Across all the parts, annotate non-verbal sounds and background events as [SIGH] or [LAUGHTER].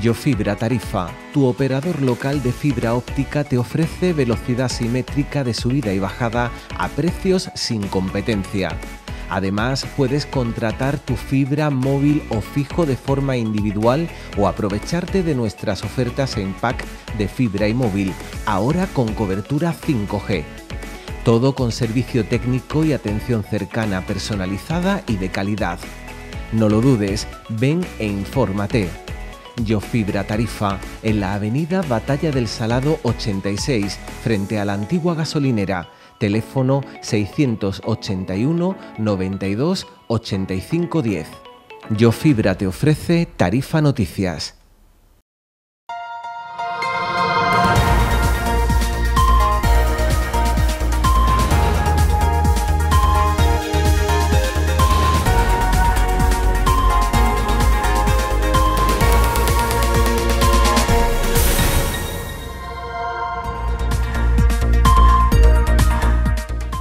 Yofibra Tarifa, tu operador local de fibra óptica te ofrece velocidad simétrica de subida y bajada a precios sin competencia. Además, puedes contratar tu fibra móvil o fijo de forma individual o aprovecharte de nuestras ofertas en pack de fibra y móvil, ahora con cobertura 5G. Todo con servicio técnico y atención cercana, personalizada y de calidad. No lo dudes, ven e infórmate. Yo Fibra Tarifa, en la avenida Batalla del Salado 86, frente a la antigua gasolinera. Teléfono 681 92 85 10. Yo Fibra te ofrece Tarifa Noticias.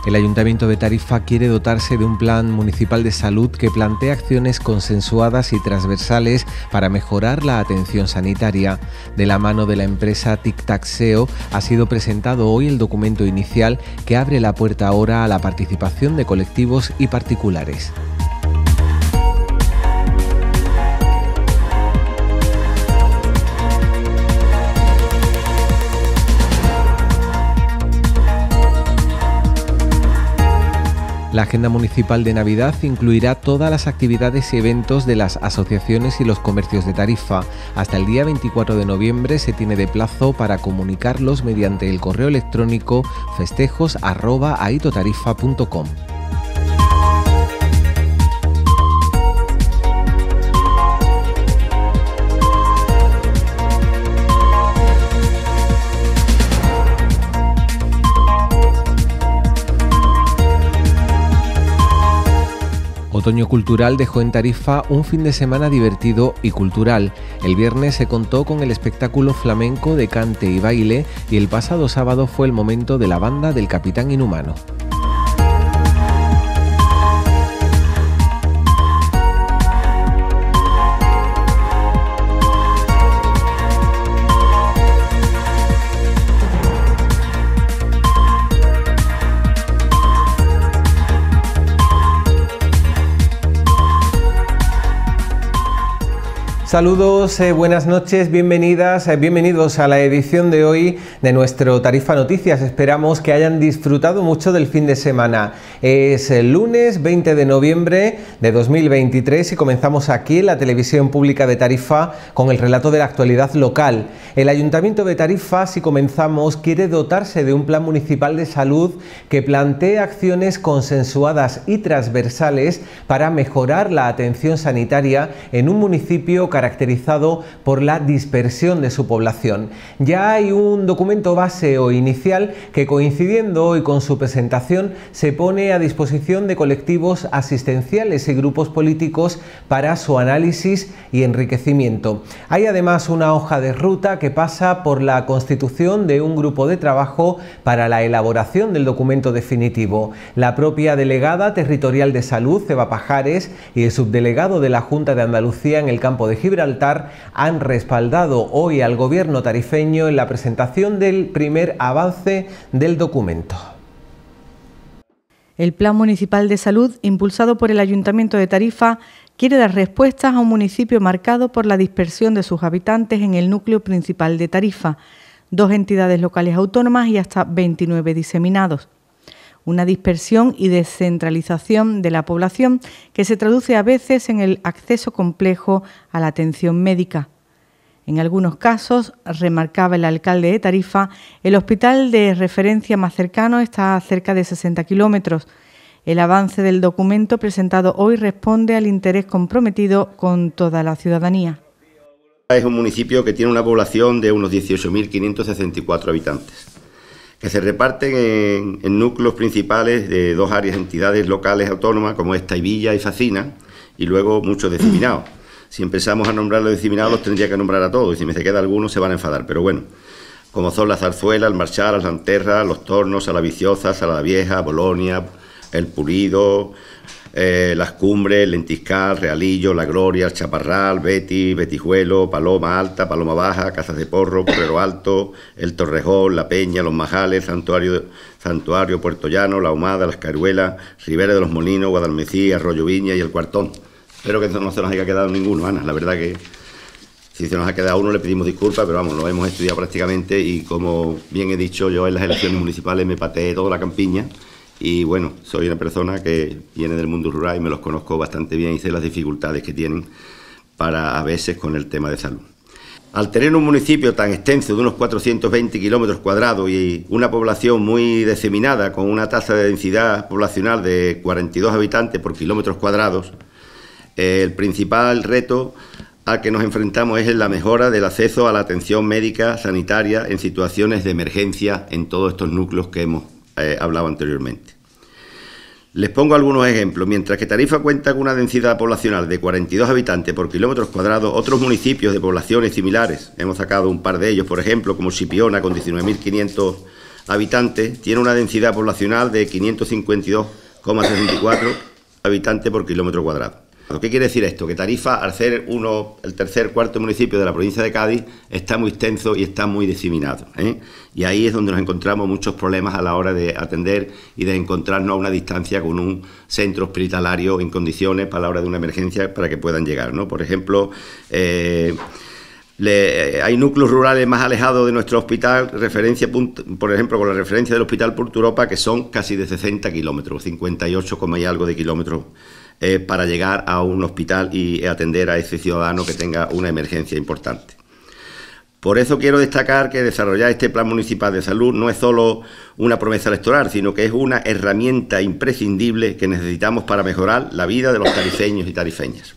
El Ayuntamiento de Tarifa quiere dotarse de un plan municipal de salud que plantee acciones consensuadas y transversales para mejorar la atención sanitaria. De la mano de la empresa Tic Tac SEO ha sido presentado hoy el documento inicial que abre la puerta ahora a la participación de colectivos y particulares. La agenda municipal de Navidad incluirá todas las actividades y eventos de las asociaciones y los comercios de Tarifa. Hasta el día 24 de noviembre se tiene de plazo para comunicarlos mediante el correo electrónico festejos@aitotarifa.com. Otoño Cultural dejó en Tarifa un fin de semana divertido y cultural. El viernes se contó con el espectáculo flamenco de cante y baile y el pasado sábado fue el momento de la banda del Capitán Inhumano. Saludos, eh, buenas noches, bienvenidas, eh, bienvenidos a la edición de hoy de nuestro Tarifa Noticias. Esperamos que hayan disfrutado mucho del fin de semana. Es el lunes 20 de noviembre de 2023 y comenzamos aquí en la televisión pública de Tarifa con el relato de la actualidad local. El Ayuntamiento de Tarifa, si comenzamos, quiere dotarse de un plan municipal de salud que plantee acciones consensuadas y transversales para mejorar la atención sanitaria en un municipio caracterizado por la dispersión de su población. Ya hay un documento base o inicial que coincidiendo hoy con su presentación se pone a disposición de colectivos asistenciales y grupos políticos para su análisis y enriquecimiento. Hay además una hoja de ruta que pasa por la constitución de un grupo de trabajo para la elaboración del documento definitivo. La propia delegada territorial de salud, Eva Pajares, y el subdelegado de la Junta de Andalucía en el campo de Gibraltar, Han respaldado hoy al gobierno tarifeño en la presentación del primer avance del documento. El Plan Municipal de Salud, impulsado por el Ayuntamiento de Tarifa, quiere dar respuestas a un municipio marcado por la dispersión de sus habitantes en el núcleo principal de Tarifa, dos entidades locales autónomas y hasta 29 diseminados una dispersión y descentralización de la población que se traduce a veces en el acceso complejo a la atención médica. En algunos casos, remarcaba el alcalde de Tarifa, el hospital de referencia más cercano está a cerca de 60 kilómetros. El avance del documento presentado hoy responde al interés comprometido con toda la ciudadanía. Es un municipio que tiene una población de unos 18.564 habitantes que se reparten en, núcleos principales de dos áreas, entidades locales autónomas como esta Villa y Facina, y luego muchos diseminados. Si empezamos a nombrar los diseminados, los tendría que nombrar a todos, y si me se queda alguno se van a enfadar, pero bueno, como son la Zarzuela, el Marchal, las Lanterras, los Tornos, a la Viciosa, a la Vieja, Bolonia, El Pulido, eh, Las Cumbres, Lentiscal, Realillo, La Gloria, Chaparral, Betty, Betijuelo, Paloma Alta, Paloma Baja, Casas de Porro, Porrero Alto, El Torrejón, La Peña, Los Majales, Santuario, Santuario Puerto Llano, La Humada, Las Caruelas, Ribera de los Molinos, Guadalmecí, Arroyo Viña y El Cuartón. Espero que no se nos haya quedado ninguno, Ana. La verdad que si se nos ha quedado uno le pedimos disculpas, pero vamos, lo hemos estudiado prácticamente y como bien he dicho, yo en las elecciones municipales me pateé toda la campiña y bueno, soy una persona que viene del mundo rural y me los conozco bastante bien y sé las dificultades que tienen para a veces con el tema de salud. Al tener un municipio tan extenso de unos 420 kilómetros cuadrados y una población muy diseminada con una tasa de densidad poblacional de 42 habitantes por kilómetros cuadrados, el principal reto al que nos enfrentamos es la mejora del acceso a la atención médica sanitaria en situaciones de emergencia en todos estos núcleos que hemos eh, hablado anteriormente. Les pongo algunos ejemplos. Mientras que Tarifa cuenta con una densidad poblacional de 42 habitantes por kilómetros cuadrados, otros municipios de poblaciones similares, hemos sacado un par de ellos, por ejemplo, como Sipiona, con 19.500 habitantes, tiene una densidad poblacional de 552,64 habitantes por kilómetro cuadrado. ¿Qué quiere decir esto? Que Tarifa, al ser uno, el tercer, cuarto municipio de la provincia de Cádiz, está muy extenso y está muy diseminado. ¿eh? Y ahí es donde nos encontramos muchos problemas a la hora de atender y de encontrarnos a una distancia con un centro hospitalario en condiciones para la hora de una emergencia para que puedan llegar. ¿no? Por ejemplo, eh, hay núcleos rurales más alejados de nuestro hospital, referencia, por ejemplo, con la referencia del Hospital Porto Europa, que son casi de 60 kilómetros, 58, y algo de kilómetros eh, para llegar a un hospital y atender a ese ciudadano que tenga una emergencia importante. Por eso quiero destacar que desarrollar este Plan Municipal de Salud no es solo una promesa electoral, sino que es una herramienta imprescindible que necesitamos para mejorar la vida de los tarifeños y tarifeñas.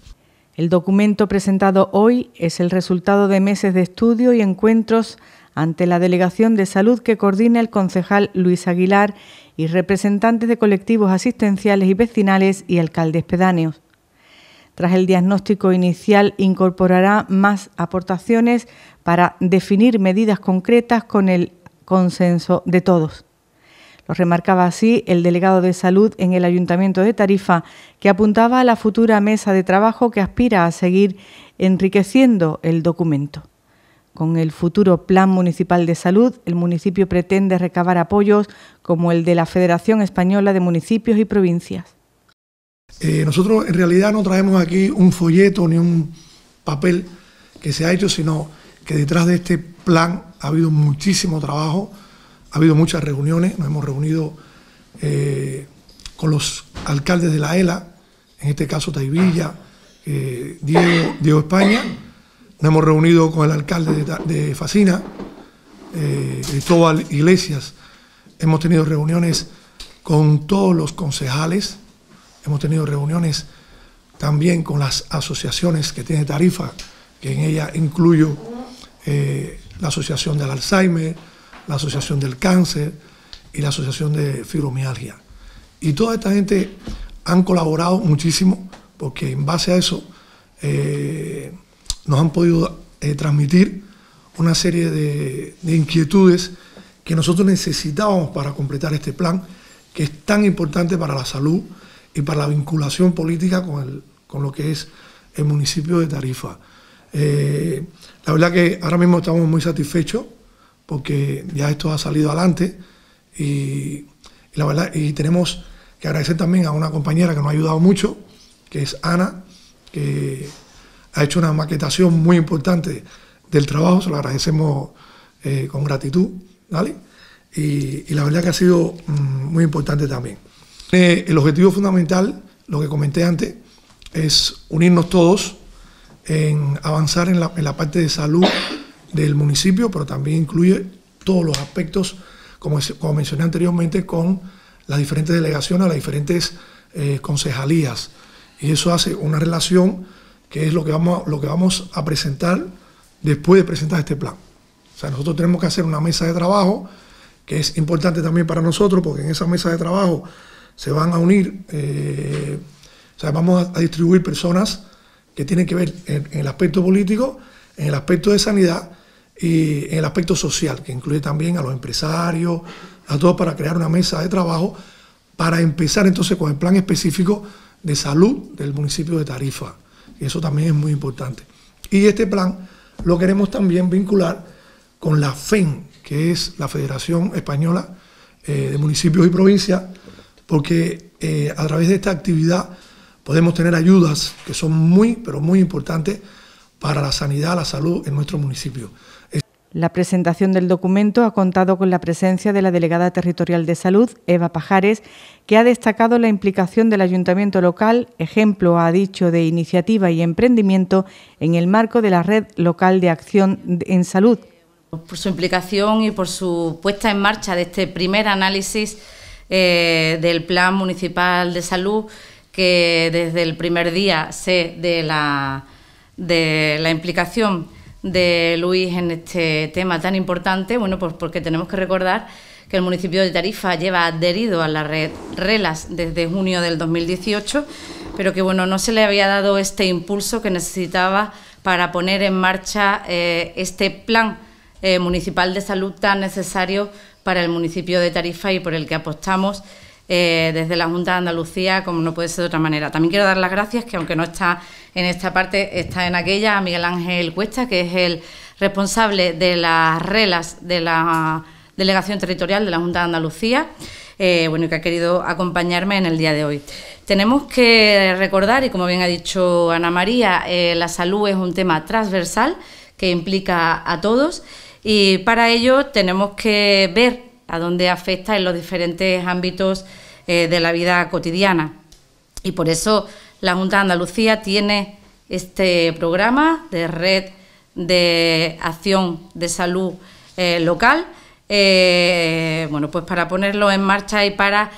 El documento presentado hoy es el resultado de meses de estudio y encuentros ante la Delegación de Salud que coordina el concejal Luis Aguilar y representantes de colectivos asistenciales y vecinales y alcaldes pedáneos. Tras el diagnóstico inicial, incorporará más aportaciones para definir medidas concretas con el consenso de todos. Lo remarcaba así el delegado de salud en el Ayuntamiento de Tarifa, que apuntaba a la futura mesa de trabajo que aspira a seguir enriqueciendo el documento. Con el futuro Plan Municipal de Salud, el municipio pretende recabar apoyos como el de la Federación Española de Municipios y Provincias. Eh, nosotros en realidad no traemos aquí un folleto ni un papel que se ha hecho, sino que detrás de este plan ha habido muchísimo trabajo, ha habido muchas reuniones, nos hemos reunido eh, con los alcaldes de la ELA, en este caso Taivilla, eh, Diego, Diego España, nos hemos reunido con el alcalde de, Facina, eh, Iglesias. Hemos tenido reuniones con todos los concejales. Hemos tenido reuniones también con las asociaciones que tiene Tarifa, que en ella incluyo eh, la Asociación del Alzheimer, la Asociación del Cáncer y la Asociación de Fibromialgia. Y toda esta gente han colaborado muchísimo porque en base a eso eh, nos han podido eh, transmitir una serie de, inquietudes que nosotros necesitábamos para completar este plan, que es tan importante para la salud y para la vinculación política con, con lo que es el municipio de Tarifa. Eh, la verdad que ahora mismo estamos muy satisfechos porque ya esto ha salido adelante y, la verdad, y tenemos que agradecer también a una compañera que nos ha ayudado mucho, que es Ana, que ha hecho una maquetación muy importante del trabajo, se lo agradecemos eh, con gratitud, ¿vale? Y, la verdad que ha sido mm, muy importante también. Eh, el objetivo fundamental, lo que comenté antes, es unirnos todos en avanzar en la, parte de salud del municipio, pero también incluye todos los aspectos, como, mencioné anteriormente, con las diferentes delegaciones, las diferentes eh, concejalías. Y eso hace una relación que es lo que vamos, lo que vamos a presentar después de presentar este plan. O sea, nosotros tenemos que hacer una mesa de trabajo, que es importante también para nosotros, porque en esa mesa de trabajo se van a unir, eh, o sea, vamos a, distribuir personas que tienen que ver en, el aspecto político, en el aspecto de sanidad y en el aspecto social, que incluye también a los empresarios, a todos para crear una mesa de trabajo para empezar entonces con el plan específico de salud del municipio de Tarifa. Y eso también es muy importante. Y este plan lo queremos también vincular con la FEN, que es la Federación Española eh, de Municipios y Provincias, porque eh, a través de esta actividad podemos tener ayudas que son muy, pero muy importantes para la sanidad, la salud en nuestro municipio. La presentación del documento ha contado con la presencia de la delegada territorial de salud, Eva Pajares, que ha destacado la implicación del ayuntamiento local, ejemplo, ha dicho, de iniciativa y emprendimiento en el marco de la red local de acción en salud. Por su implicación y por su puesta en marcha de este primer análisis eh, del Plan Municipal de Salud, que desde el primer día sé de la, de la implicación de Luis en este tema tan importante, bueno, pues porque tenemos que recordar que el municipio de Tarifa lleva adherido a la red RELAS desde junio del 2018, pero que bueno, no se le había dado este impulso que necesitaba para poner en marcha eh, este plan eh, municipal de salud tan necesario para el municipio de Tarifa y por el que apostamos eh, desde la Junta de Andalucía, como no puede ser de otra manera. También quiero dar las gracias, que aunque no está en esta parte, está en aquella, a Miguel Ángel Cuesta, que es el responsable de las reglas de la Delegación Territorial de la Junta de Andalucía, eh, bueno, que ha querido acompañarme en el día de hoy. Tenemos que recordar, y como bien ha dicho Ana María, eh, la salud es un tema transversal que implica a todos y para ello tenemos que ver a dónde afecta en los diferentes ámbitos eh, de la vida cotidiana. Y por eso la Junta de Andalucía tiene este programa de red de acción de salud eh, local, eh, bueno, pues para ponerlo en marcha y para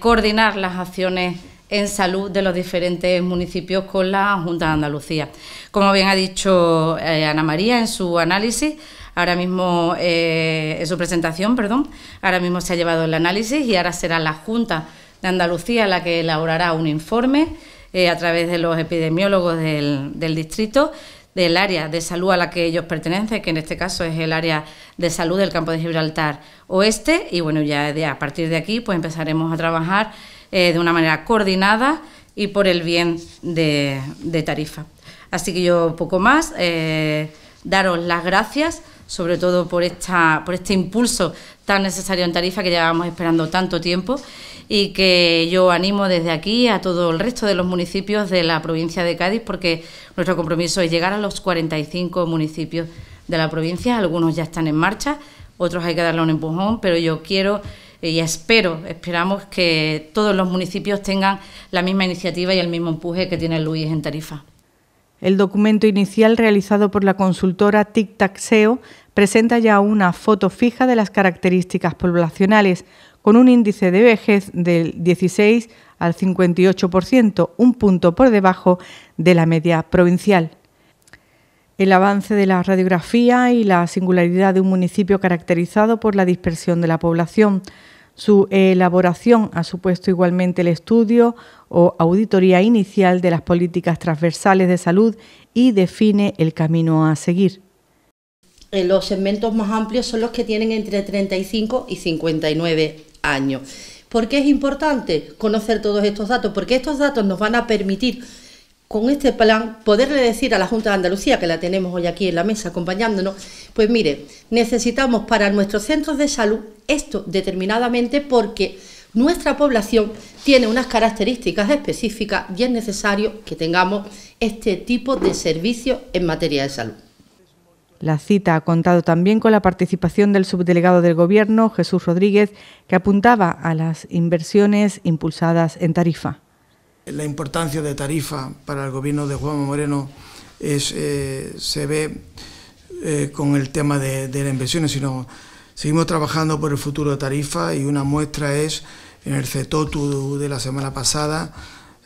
coordinar las acciones en salud de los diferentes municipios con la Junta de Andalucía. Como bien ha dicho Ana María en su análisis, Ahora mismo, eh, en su presentación, perdón, ahora mismo se ha llevado el análisis y ahora será la Junta de Andalucía la que elaborará un informe eh, a través de los epidemiólogos del, distrito del área de salud a la que ellos pertenecen, que en este caso es el área de salud del campo de Gibraltar Oeste, y bueno, ya a partir de aquí pues empezaremos a trabajar eh, de una manera coordinada y por el bien de, Tarifa. Así que yo poco más, daros las gracias sobre todo por, esta, por este impulso tan necesario en Tarifa que llevábamos esperando tanto tiempo y que yo animo desde aquí a todo el resto de los municipios de la provincia de Cádiz porque nuestro compromiso es llegar a los 45 municipios de la provincia, algunos ya están en marcha, otros hay que darle un empujón, pero yo quiero y espero, esperamos que todos los municipios tengan la misma iniciativa y el mismo empuje que tiene Luis en Tarifa. El documento inicial realizado por la consultora Tic Tac SEO presenta ya una foto fija de las características poblacionales, con un índice de vejez del 16 al 58%, un punto por debajo de la media provincial. El avance de la radiografía y la singularidad de un municipio caracterizado por la dispersión de la población. Su elaboración ha supuesto igualmente el estudio o auditoría inicial de las políticas transversales de salud y define el camino a seguir. Eh, los segmentos más amplios son los que tienen entre 35 y 59 años. ¿Por qué es importante conocer todos estos datos? Porque estos datos nos van a permitir con este plan poderle decir a la Junta de Andalucía, que la tenemos hoy aquí en la mesa acompañándonos, pues mire, necesitamos para nuestros centros de salud esto determinadamente porque nuestra población tiene unas características específicas y es necesario que tengamos este tipo de servicios en materia de salud. La cita ha contado también con la participación del subdelegado del Gobierno, Jesús Rodríguez, que apuntaba a las inversiones impulsadas en Tarifa. La importancia de Tarifa para el Gobierno de Juan Moreno es, eh, se ve eh, con el tema de, de las inversiones, sino seguimos trabajando por el futuro de Tarifa y una muestra es en el CETOTU de la semana pasada,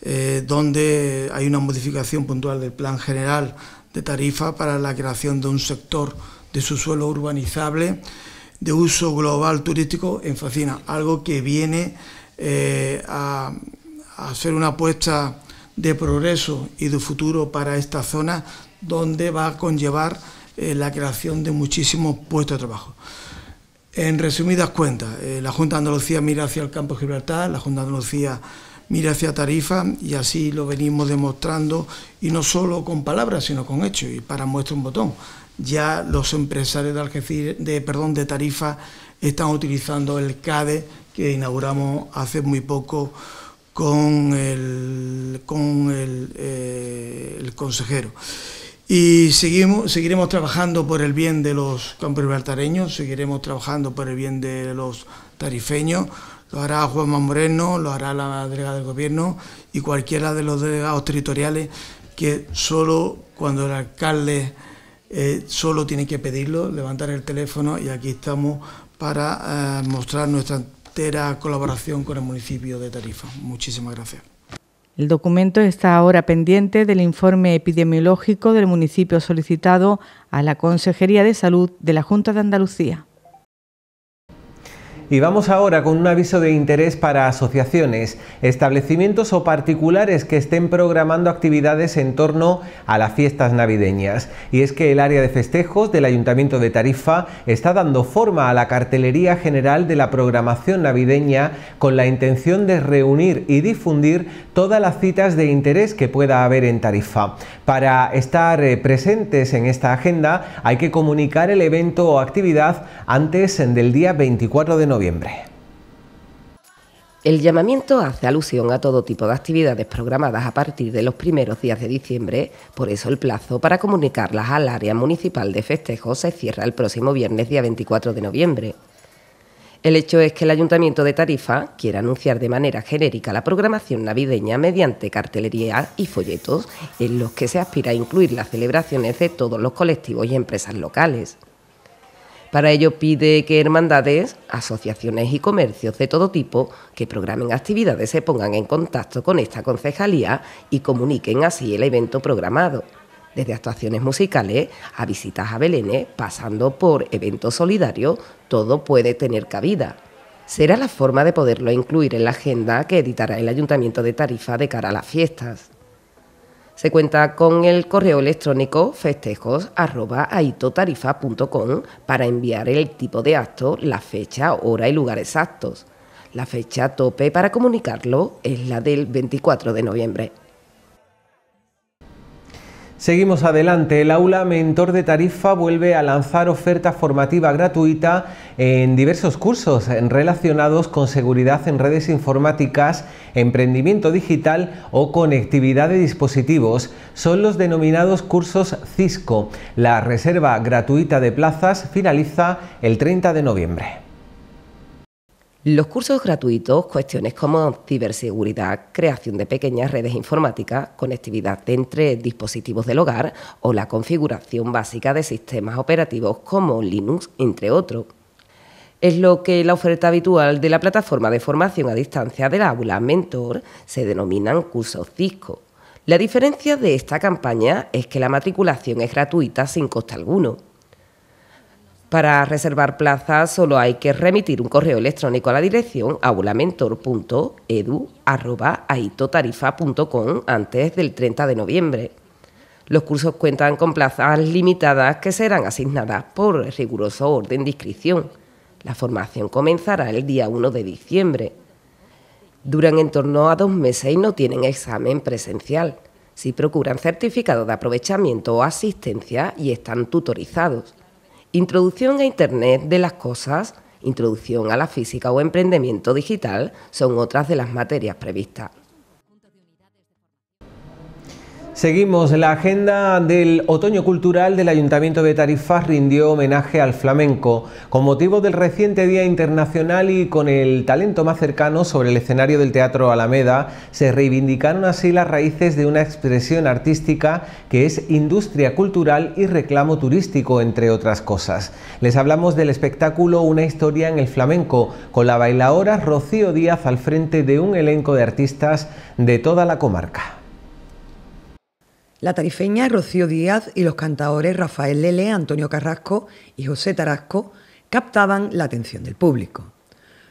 eh, donde hay una modificación puntual del plan general de tarifa para la creación de un sector de su suelo urbanizable de uso global turístico en Facina, algo que viene eh, a, a, ser una apuesta de progreso y de futuro para esta zona, donde va a conllevar eh, la creación de muchísimos puestos de trabajo. En resumidas cuentas, eh, la Junta de Andalucía mira hacia el campo de Gibraltar, la Junta de Andalucía mira hacia Tarifa y así lo venimos demostrando y no solo con palabras, sino con hechos. Y para muestra un botón, ya los empresarios de de, perdón, de Tarifa están utilizando el CADE que inauguramos hace muy poco con el, con el, eh, el consejero. Y seguimos, seguiremos trabajando por el bien de los libertareños, seguiremos trabajando por el bien de los tarifeños, lo hará Juan Moreno, lo hará la delegada del gobierno y cualquiera de los delegados territoriales que solo cuando el alcalde eh, solo tiene que pedirlo, levantar el teléfono y aquí estamos para eh, mostrar nuestra entera colaboración con el municipio de Tarifa. Muchísimas gracias. El documento está ahora pendiente del informe epidemiológico del municipio solicitado a la Consejería de Salud de la Junta de Andalucía. Y vamos ahora con un aviso de interés para asociaciones, establecimientos o particulares que estén programando actividades en torno a las fiestas navideñas. Y es que el área de festejos del Ayuntamiento de Tarifa está dando forma a la cartelería general de la programación navideña con la intención de reunir y difundir todas las citas de interés que pueda haber en Tarifa. Para estar eh, presentes en esta agenda hay que comunicar el evento o actividad antes del día 24 de noviembre El llamamiento hace alusión a todo tipo de actividades programadas a partir de los primeros días de diciembre, por eso el plazo para comunicarlas al área municipal de festejos se cierra el próximo viernes día 24 de noviembre. El hecho es que el Ayuntamiento de Tarifa quiere anunciar de manera genérica la programación navideña mediante cartelería y folletos en los que se aspira a incluir las celebraciones de todos los colectivos y empresas locales. Para ello pide que hermandades, asociaciones y comercios de todo tipo que programen actividades se pongan en contacto con esta concejalía y comuniquen así el evento programado, desde actuaciones musicales a visitas a Belén, pasando por eventos solidarios, todo puede tener cabida. Será la forma de poderlo incluir en la agenda que editará el Ayuntamiento de Tarifa de cara a las fiestas. Se cuenta con el correo electrónico festejos.aitotarifa.com para enviar el tipo de acto, la fecha, hora y lugar exactos. La fecha tope para comunicarlo es la del 24 de noviembre. Seguimos adelante. El aula Mentor de Tarifa vuelve a lanzar oferta formativa gratuita en diversos cursos relacionados con seguridad en redes informáticas, emprendimiento digital o conectividad de dispositivos. Son los denominados cursos Cisco. La reserva gratuita de plazas finaliza el 30 de noviembre. Los cursos gratuitos, cuestiones como ciberseguridad, creación de pequeñas redes informáticas, conectividad entre dispositivos del hogar o la configuración básica de sistemas operativos como Linux, entre otros. Es lo que la oferta habitual de la plataforma de formación a distancia del aula Mentor se denominan cursos Cisco. La diferencia de esta campaña es que la matriculación es gratuita sin coste alguno. Para reservar plazas solo hay que remitir un correo electrónico a la dirección aulamentor.edu.aitotarifa.com antes del 30 de noviembre. Los cursos cuentan con plazas limitadas que serán asignadas por riguroso orden de inscripción. La formación comenzará el día 1 de diciembre. Duran en torno a dos meses y no tienen examen presencial. Si procuran certificado de aprovechamiento o asistencia y están tutorizados. Introducción a Internet de las Cosas, Introducción a la Física o Emprendimiento Digital son otras de las materias previstas. Seguimos. La agenda del otoño cultural del Ayuntamiento de Tarifa rindió homenaje al flamenco. Con motivo del reciente Día Internacional y con el talento más cercano sobre el escenario del Teatro Alameda, se reivindicaron así las raíces de una expresión artística que es industria cultural y reclamo turístico, entre otras cosas. Les hablamos del espectáculo Una historia en el flamenco, con la bailaora Rocío Díaz al frente de un elenco de artistas de toda la comarca. La tarifeña Rocío Díaz y los cantadores Rafael Lele, Antonio Carrasco y José Tarasco captaban la atención del público.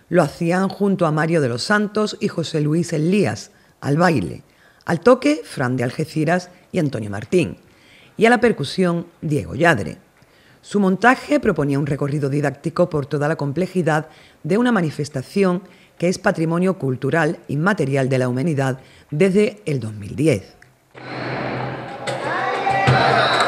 Lo hacían junto a Mario de los Santos y José Luis Elías, al baile, al toque Fran de Algeciras y Antonio Martín, y a la percusión Diego Yadre. Su montaje proponía un recorrido didáctico por toda la complejidad de una manifestación que es patrimonio cultural inmaterial de la humanidad desde el 2010. Thank you.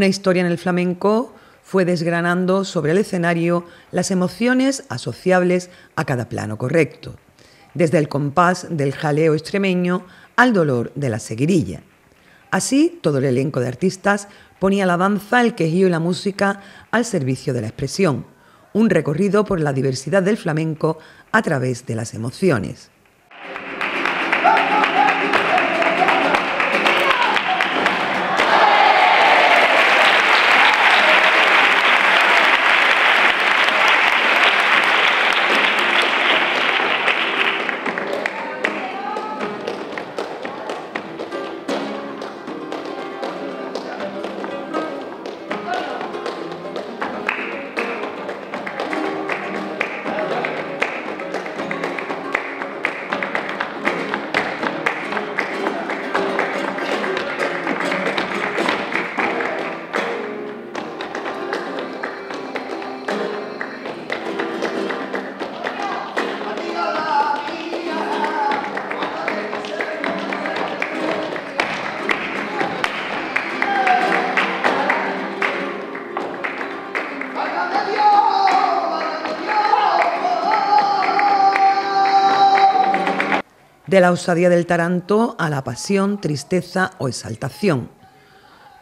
Una historia en el flamenco fue desgranando sobre el escenario las emociones asociables a cada plano correcto, desde el compás del jaleo extremeño al dolor de la seguirilla. Así, todo el elenco de artistas ponía la danza, el quejío y la música al servicio de la expresión, un recorrido por la diversidad del flamenco a través de las emociones. De la osadía del taranto a la pasión, tristeza o exaltación.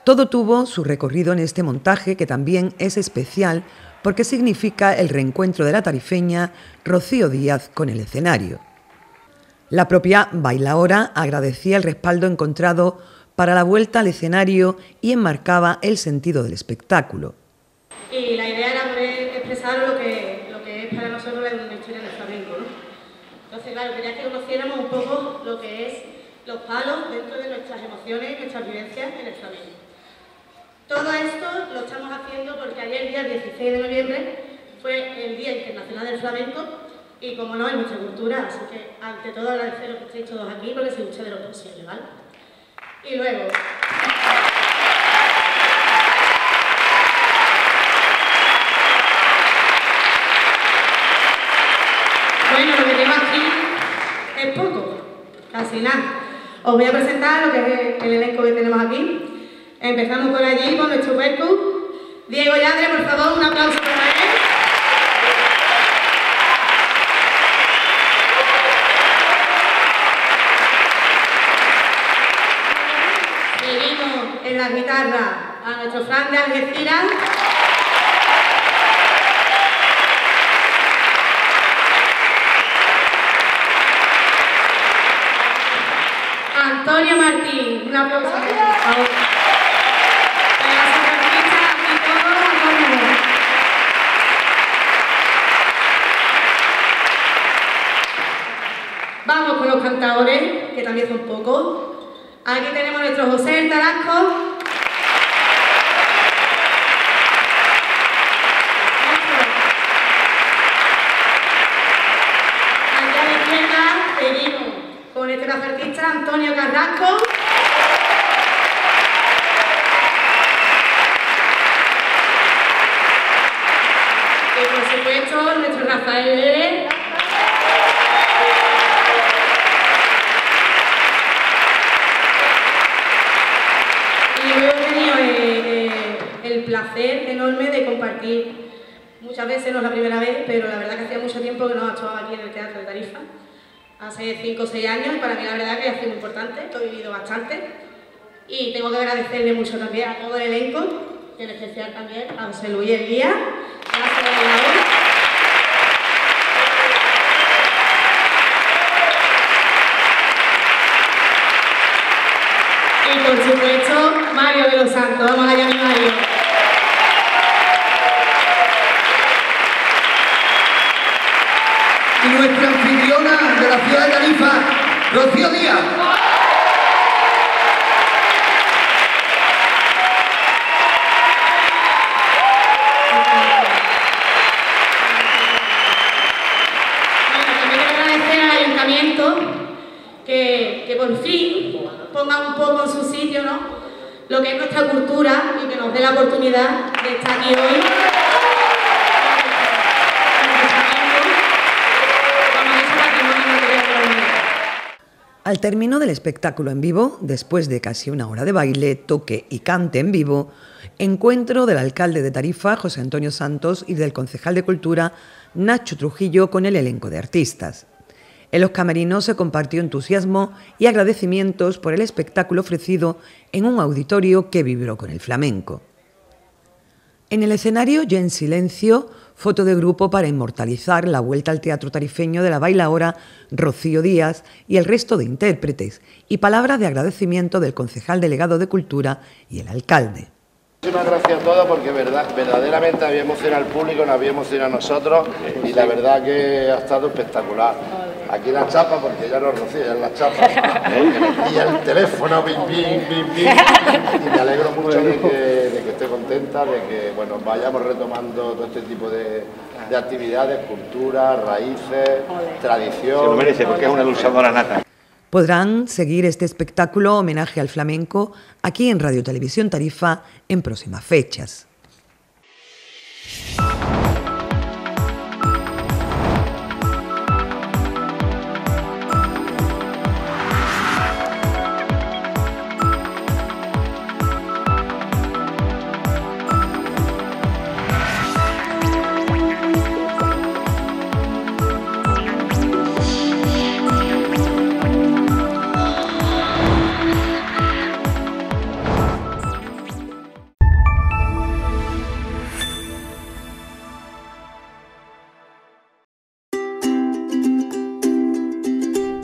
Todo tuvo su recorrido en este montaje que también es especial porque significa el reencuentro de la tarifeña Rocío Díaz con el escenario. La propia bailaora agradecía el respaldo encontrado para la vuelta al escenario y enmarcaba el sentido del espectáculo. Y la idea era poder expresar lo que, es para nosotros una historia del flamenco. Entonces, claro, quería que un poco lo que es los palos dentro de nuestras emociones y nuestras vivencias en el flamenco. Todo esto lo estamos haciendo porque ayer, día 16 de noviembre, fue el Día Internacional del Flamenco y, como no, es nuestra cultura, así que, ante todo, agradeceros que estéis todos aquí porque se guste de lo posible, ¿vale? Y luego... Bueno, lo que tengo aquí es poco, casi nada. Os voy a presentar lo que es el elenco que tenemos aquí. Empezamos por allí con nuestro percu. Diego Yadre, por favor, un aplauso para él. Seguimos en la guitarra a nuestro Fran de Algeciras. Antonio Martín, un Vamos con los cantadores, que también son pocos. Aquí tenemos a nuestro José el Tarasco. Con este artista Antonio Carrasco. Y supuesto nuestro Rafael. Y luego he tenido eh, eh, el placer enorme de compartir, muchas veces no es la primera vez, pero la verdad que hacía mucho tiempo que no actuaba aquí en el Teatro de Tarifa. hace 5 o 6 años y para mí la verdad que ha sido importante, lo he vivido bastante y tengo que agradecerle mucho también a todo el elenco, en especial también a José Luis Elías, Y por supuesto, Mario de los Santos. Vamos allá, mi Mario. Y nuestra anfitriona de la ciudad de Tarifa, Rocío Díaz. que, que por fin ponga un poco en su sitio ¿no? lo que es nuestra cultura y que nos dé la oportunidad de estar aquí hoy. Al término del espectáculo en vivo, después de casi una hora de baile, toque y cante en vivo, encuentro del alcalde de Tarifa, José Antonio Santos, y del concejal de Cultura, Nacho Trujillo, con el elenco de artistas. En los camerinos se compartió entusiasmo y agradecimientos por el espectáculo ofrecido en un auditorio que vibró con el flamenco. En el escenario, ya en silencio, foto de grupo para inmortalizar la vuelta al teatro tarifeño de la bailaora Rocío Díaz y el resto de intérpretes, y palabras de agradecimiento del concejal delegado de Cultura y el alcalde. Muchísimas gracias a todos porque verdad, verdaderamente había emocionado al público, nos había emocionado a nosotros y la verdad que ha estado espectacular. Aquí la chapa, porque ya no rocía, es la chapa. [LAUGHS] Y el teléfono, bim, bim, bim, bim. Y me alegro mucho de que, esté contenta, de que bueno, vayamos retomando todo este tipo de, actividades, cultura, raíces, tradición. Se lo merece porque es una luchadora nata. Podrán seguir este espectáculo homenaje al flamenco aquí en Radio Televisión Tarifa en próximas fechas.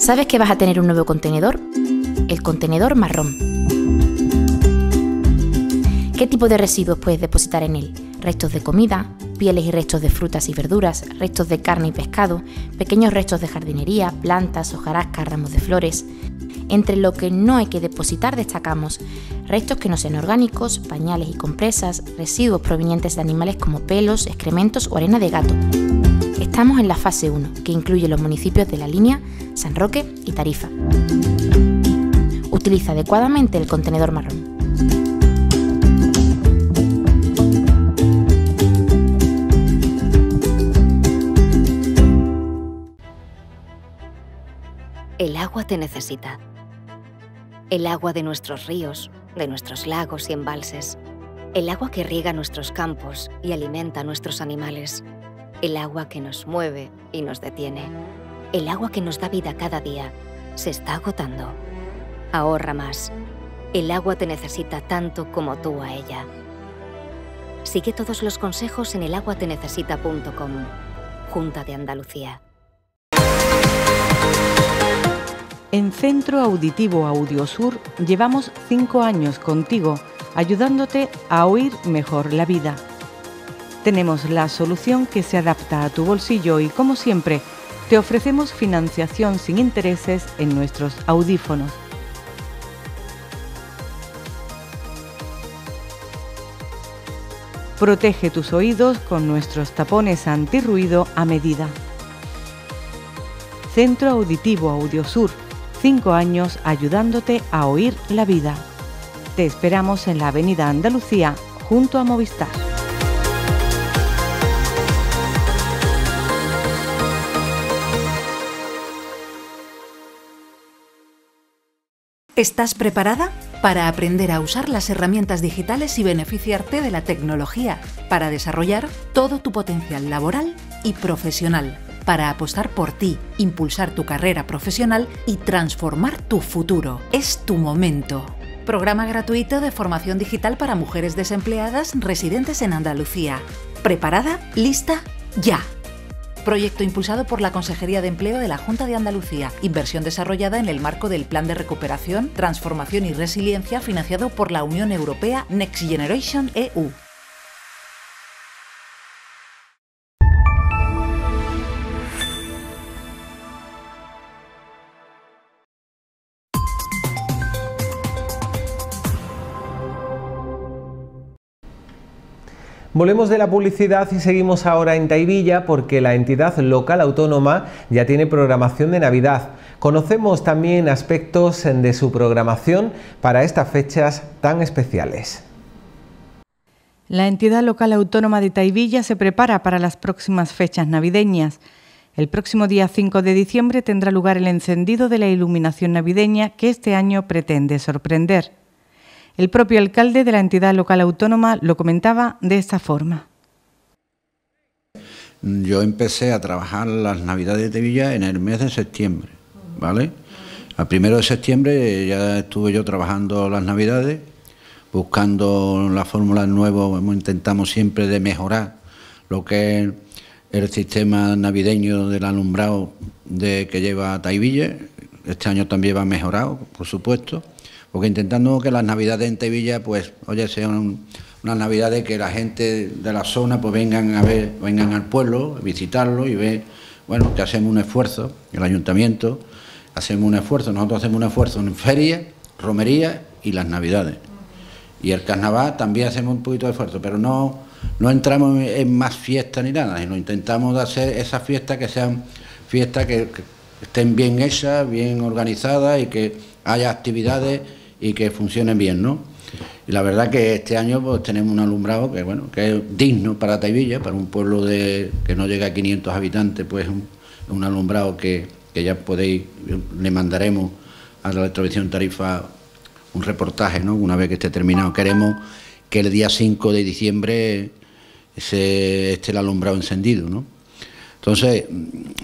¿Sabes que vas a tener un nuevo contenedor? El contenedor marrón. ¿Qué tipo de residuos puedes depositar en él? Restos de comida, pieles y restos de frutas y verduras, restos de carne y pescado, pequeños restos de jardinería, plantas, hojarascas, ramos de flores. Entre lo que no hay que depositar destacamos restos que no sean orgánicos, pañales y compresas, residuos provenientes de animales como pelos, excrementos o arena de gato. Estamos en la fase 1, que incluye los municipios de La Línea, San Roque y Tarifa. Utiliza adecuadamente el contenedor marrón. El agua te necesita. El agua de nuestros ríos, de nuestros lagos y embalses. El agua que riega nuestros campos y alimenta a nuestros animales. El agua que nos mueve y nos detiene el agua que nos da vida cada día se está agotando. Ahorra más. El agua te necesita tanto como tú a ella. Sigue todos los consejos en elaguatenecesita.com. Junta de Andalucía. En Centro Auditivo Audiosur llevamos cinco años contigo, ayudándote a oír mejor la vida. Tenemos la solución que se adapta a tu bolsillo y, como siempre, te ofrecemos financiación sin intereses en nuestros audífonos. Protege tus oídos con nuestros tapones antirruido a medida. Centro Auditivo Audiosur, 5 años ayudándote a oír la vida. Te esperamos en la Avenida Andalucía, junto a Movistar. ¿Estás preparada para aprender a usar las herramientas digitales y beneficiarte de la tecnología para desarrollar todo tu potencial laboral y profesional? para apostar por ti, impulsar tu carrera profesional y transformar tu futuro. Es tu momento. Programa gratuito de formación digital para mujeres desempleadas residentes en Andalucía. ¿Preparada? ¿Lista? ¡Ya! Proyecto impulsado por la Consejería de Empleo de la Junta de Andalucía. Inversión desarrollada en el marco del Plan de Recuperación, Transformación y Resiliencia financiado por la Unión Europea Next Generation EU. Volvemos de la publicidad y seguimos ahora en Taivilla porque la entidad local autónoma ya tiene programación de Navidad. Conocemos también aspectos de su programación para estas fechas tan especiales. La entidad local autónoma de Taivilla se prepara para las próximas fechas navideñas. El próximo día 5 de diciembre tendrá lugar el encendido de la iluminación navideña que este año pretende sorprender. El propio alcalde de la entidad local autónoma lo comentaba de esta forma. Yo empecé a trabajar las Navidades de Villa en el mes de septiembre, ¿vale? A primero de septiembre ya estuve yo trabajando las Navidades, buscando las fórmulas nuevas, intentamos siempre de mejorar lo que es el sistema navideño del alumbrado de, que lleva Taivilla. Este año también va mejorado, por supuesto porque intentando que las navidades en Tevilla, pues, oye, sean unas navidades que la gente de la zona pues vengan a ver, vengan al pueblo, visitarlo y ver, bueno, que hacemos un esfuerzo, el ayuntamiento, hacemos un esfuerzo, nosotros hacemos un esfuerzo en feria, romería y las navidades. Y el carnaval también hacemos un poquito de esfuerzo, pero no, no entramos en más fiestas ni nada, sino intentamos hacer esas fiestas que sean fiestas que estén bien hechas, bien organizadas y que haya actividades y que funcionen bien, ¿no? Y la verdad que este año pues, tenemos un alumbrado que bueno que es digno para Taivilla, para un pueblo de que no llega a 500 habitantes, pues un, un alumbrado que, ya podéis, le mandaremos a la Electrovisión Tarifa un reportaje, ¿no? Una vez que esté terminado. Queremos que el día 5 de diciembre esté el alumbrado encendido, ¿no? Entonces,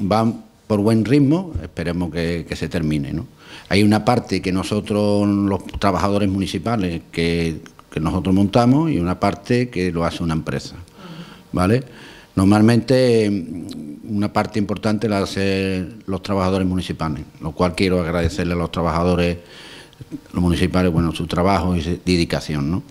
van por buen ritmo, esperemos que, que se termine, ¿no? Hay una parte que nosotros, los trabajadores municipales, que, nosotros montamos y una parte que lo hace una empresa. ¿Vale? Normalmente una parte importante la hacen los trabajadores municipales, lo cual quiero agradecerle a los trabajadores los municipales, bueno, su trabajo y dedicación, ¿no?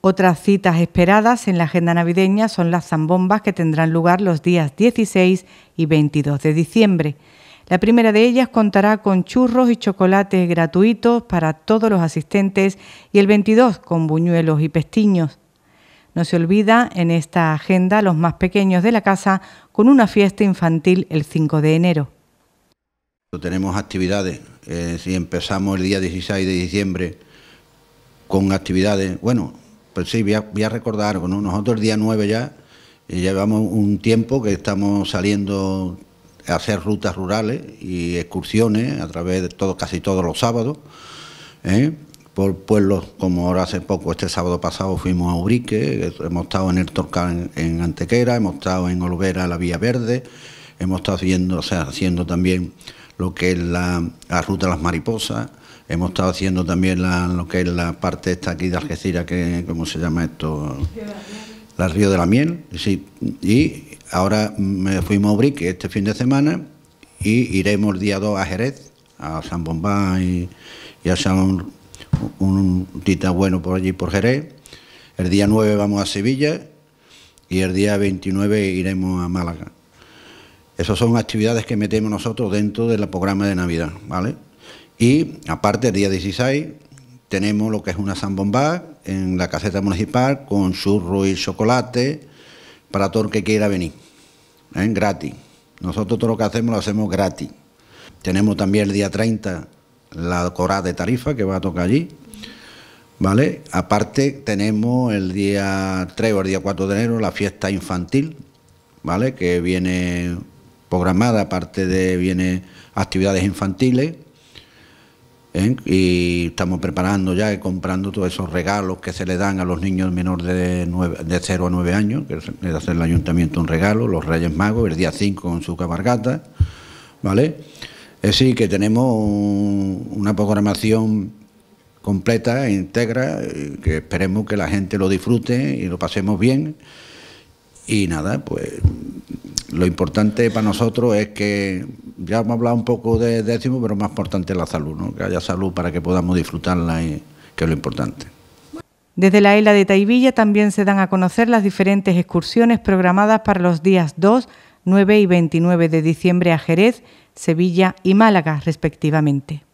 Otras citas esperadas en la agenda navideña son las zambombas que tendrán lugar los días 16 y 22 de diciembre. La primera de ellas contará con churros y chocolates gratuitos para todos los asistentes y el 22 con buñuelos y pestiños. No se olvida en esta agenda los más pequeños de la casa con una fiesta infantil el 5 de enero. Tenemos actividades, eh, si empezamos el día 16 de diciembre con actividades, bueno, pues sí, voy a, recordar algo, ¿no? Nosotros el día 9 ya eh, llevamos un tiempo que estamos saliendo hacer rutas rurales y excursiones a través de todo, casi todos los sábados, ¿eh? por pueblos como ahora hace poco, este sábado pasado fuimos a Ubrique, hemos estado en el Torcal en, Antequera, hemos estado en Olvera, la Vía Verde, hemos estado haciendo, o sea, haciendo también lo que es la, ruta de las mariposas, hemos estado haciendo también lo que es la parte esta aquí de Algeciras, que, ¿cómo se llama esto? La Río de la Miel, y ahora me fuimos a Ubrique este fin de semana y iremos el día 2 a Jerez, a San Bombán y, a San un, tita bueno por allí por Jerez. El día 9 vamos a Sevilla y el día 29 iremos a Málaga. Esas son actividades que metemos nosotros dentro del programa de Navidad, ¿vale? Y aparte el día 16 tenemos lo que es una Bombán en la caseta municipal con churro y chocolate para todo el que quiera venir, ¿eh? gratis. Nosotros todo lo que hacemos lo hacemos gratis. Tenemos también el día 30 la Corada de Tarifa que va a tocar allí. ¿Vale? Aparte tenemos el día 3 o el día 4 de enero la fiesta infantil, ¿vale? Que viene programada, aparte de viene actividades infantiles, ¿eh? y estamos preparando ya y comprando todos esos regalos que se le dan a los niños menores de, de 0 a 9 años, que le hace el ayuntamiento un regalo, los Reyes Magos, el día 5 con su cabargata, ¿vale? Es decir, que tenemos una programación completa íntegra, eh, que esperemos que la gente lo disfrute y lo pasemos bien. Y nada, pues lo importante para nosotros es que, ya hemos hablado un poco de décimo, pero más importante es la salud, ¿no? que haya salud para que podamos disfrutarla, y, que es lo importante. Desde la isla de Taivilla también se dan a conocer las diferentes excursiones programadas para los días 2, 9 y 29 de diciembre a Jerez, Sevilla y Málaga, respectivamente.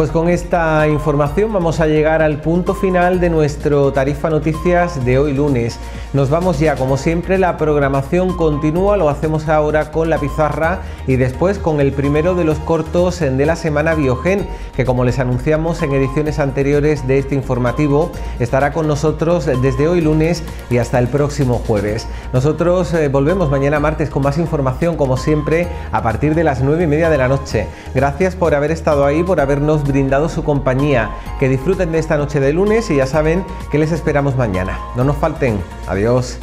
Pues con esta información vamos a llegar al punto final de nuestro Tarifa Noticias de hoy lunes. Nos vamos ya, como siempre, la programación continúa, lo hacemos ahora con la pizarra y después con el primero de los cortos de la semana Biogen, que como les anunciamos en ediciones anteriores de este informativo, estará con nosotros desde hoy lunes y hasta el próximo jueves. Nosotros eh, volvemos mañana martes con más información, como siempre, a partir de las nueve y media de la noche. Gracias por haber estado ahí, por habernos brindado su compañía. Que disfruten de esta noche de lunes y ya saben que les esperamos mañana. No nos falten. Adiós.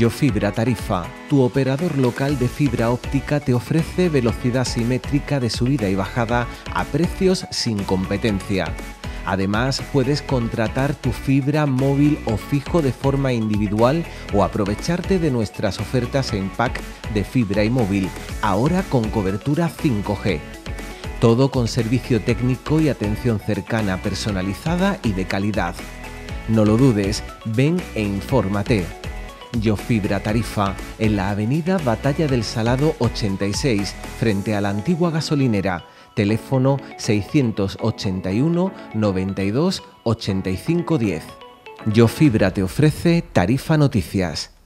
Yofibra Tarifa, tu operador local de fibra óptica te ofrece velocidad simétrica de subida y bajada a precios sin competencia. Además, puedes contratar tu fibra móvil o fijo de forma individual o aprovecharte de nuestras ofertas en pack de fibra y móvil, ahora con cobertura 5G. Todo con servicio técnico y atención cercana, personalizada y de calidad. No lo dudes, ven e infórmate. Yo Fibra Tarifa, en la avenida Batalla del Salado 86, frente a la antigua gasolinera. Teléfono 681 92 85 10. Yo Fibra te ofrece Tarifa Noticias.